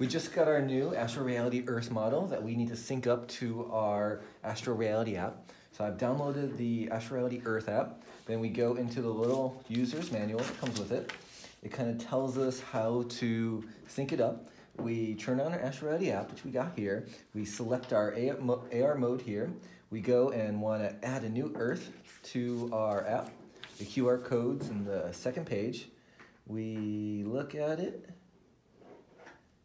We just got our new AstroReality Earth model that we need to sync up to our AstroReality app. So I've downloaded the AstroReality Earth app. Then we go into the little user's manual that comes with it. It kind of tells us how to sync it up. We turn on our AstroReality app, which we got here. We select our AR mode here. We go and want to add a new Earth to our app. The QR code's in the second page. We look at it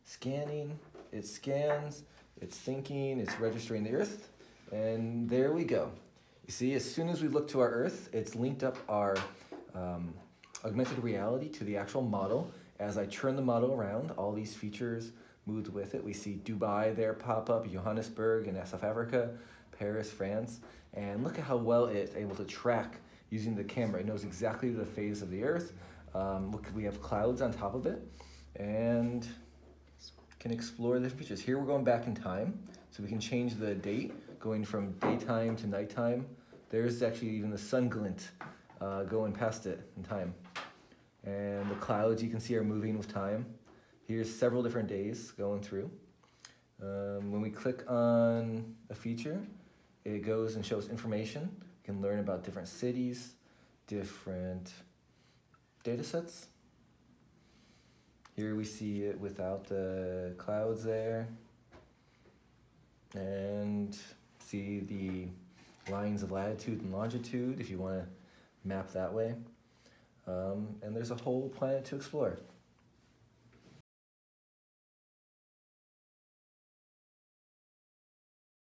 scanning, it scans, it's thinking, it's registering the Earth, and there we go. You see, as soon as we look to our Earth, it's linked up our um, augmented reality to the actual model. As I turn the model around, all these features moved with it. We see Dubai there pop up, Johannesburg in South Africa, Paris, France, and look at how well it's able to track using the camera. It knows exactly the phase of the Earth. Um, look, we have clouds on top of it, and can explore the features. Here we're going back in time, so we can change the date, going from daytime to nighttime. There's actually even the sun glint uh, going past it in time. And the clouds you can see are moving with time. Here's several different days going through. Um, when we click on a feature, it goes and shows information. You can learn about different cities, different data sets. Here we see it without the clouds there. And see the lines of latitude and longitude if you want to map that way. Um, and there's a whole planet to explore.